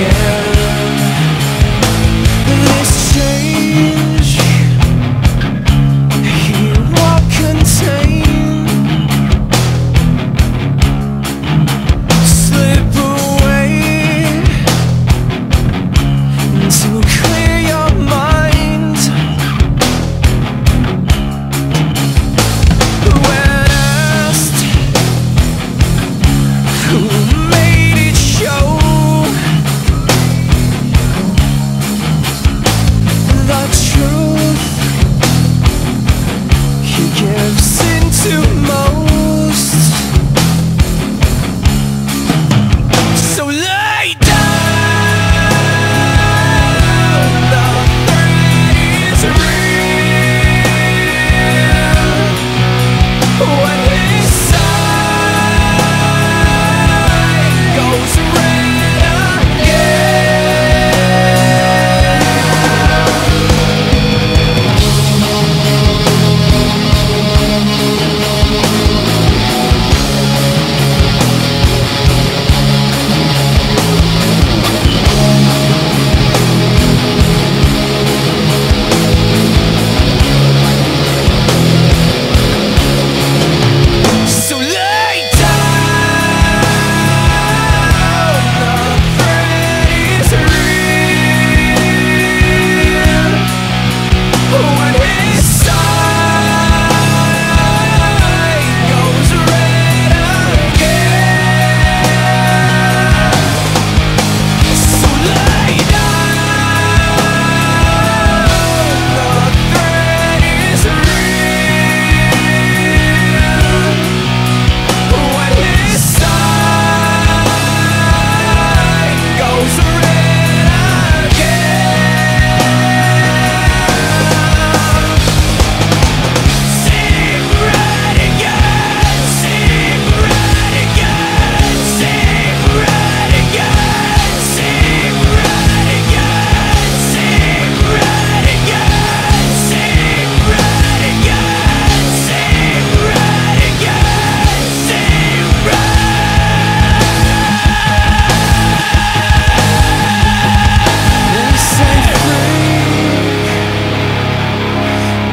yeah soon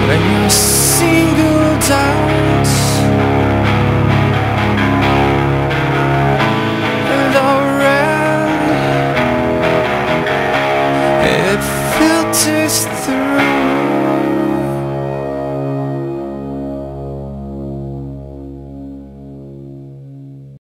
when you're single down